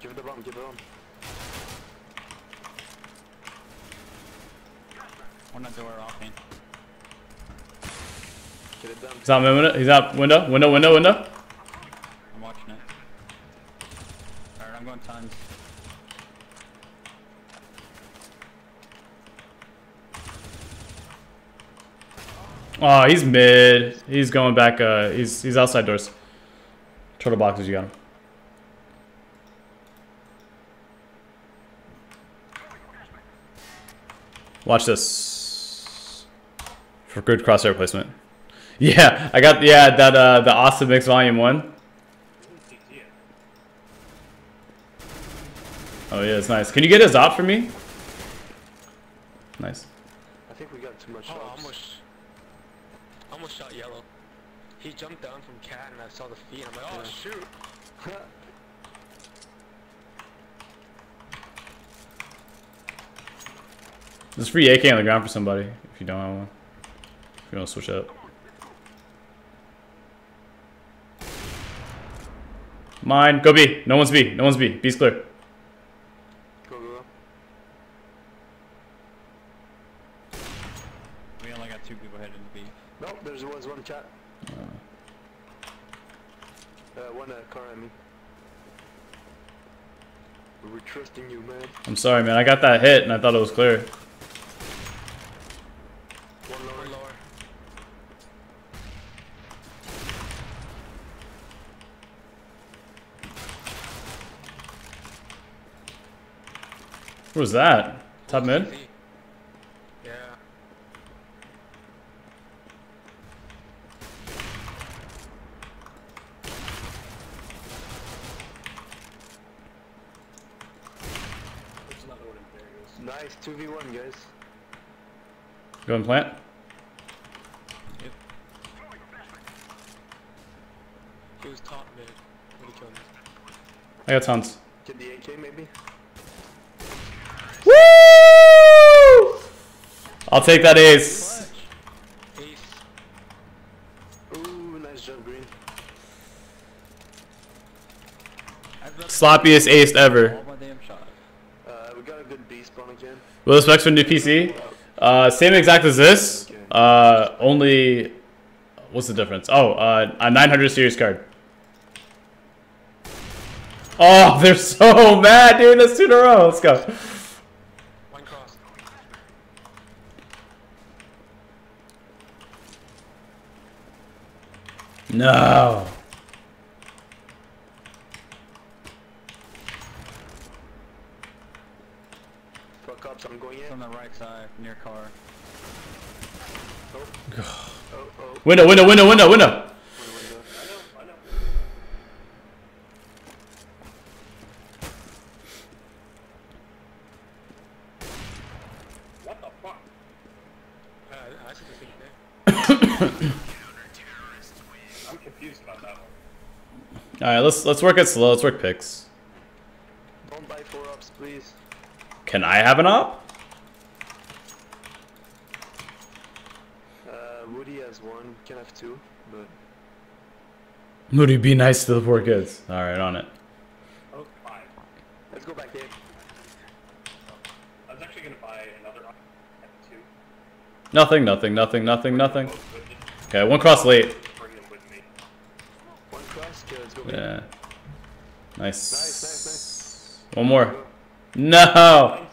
Give the bomb, give the bomb. One at door off me. Get it done. He's out window. He's out window. Window. Window. Window. I'm watching it. Alright, I'm going tons. Oh, he's mid. He's going back. Uh, he's he's outside doors. Turtle boxes. You got him. Watch this for good crosshair placement. Yeah, I got yeah that uh the awesome mix volume one. Oh yeah, it's nice. Can you get his op for me? Nice. I think we got too much Oh, almost, almost shot yellow. He jumped down from cat and I saw the feet. I'm like, oh shoot. There's free AK on the ground for somebody if you don't have one. If you want to switch up. Mine. Go B. No one's B. No one's B. B's clear. Go, go, go. We only got two people heading to B. No, there's was one chat. Uh, one uh, car, I mean. We're trusting you, man. I'm sorry, man. I got that hit and I thought it was clear. One lower. One lower. What was that? Top mid? Feet. Yeah. Nice, 2v1, guys. Go and plant. Yep. He was top mid. What he killed me. I got tons. Get the AK, maybe? I'll take that ace. Sloppiest ace ever. Uh, we got a good spawn again. Will specs for new PC? Uh, same exact as this. Uh, only. What's the difference? Oh, uh, a 900 series card. Oh, they're so mad, dude. That's two in a row. Let's go. One cross. No. Fuck up, so I'm going It's in. on the right side, near car. Oh, oh. Window, window, window, window, window. One window. Uh, I see the thing there. All right, let's let's work it slow. Let's work picks. Don't buy four ups, please. Can I have an op? Uh, Wooty has one. Can have two, but Moody, be nice to the poor kids. All right, on it. Oh, five. let's go back there. I was actually gonna buy another op- at two. Nothing, nothing, nothing, nothing, nothing. Both with me. Okay, one cross late. Bring them with me. One cross. Okay, let's go. back. Yeah. Nice. One more. No.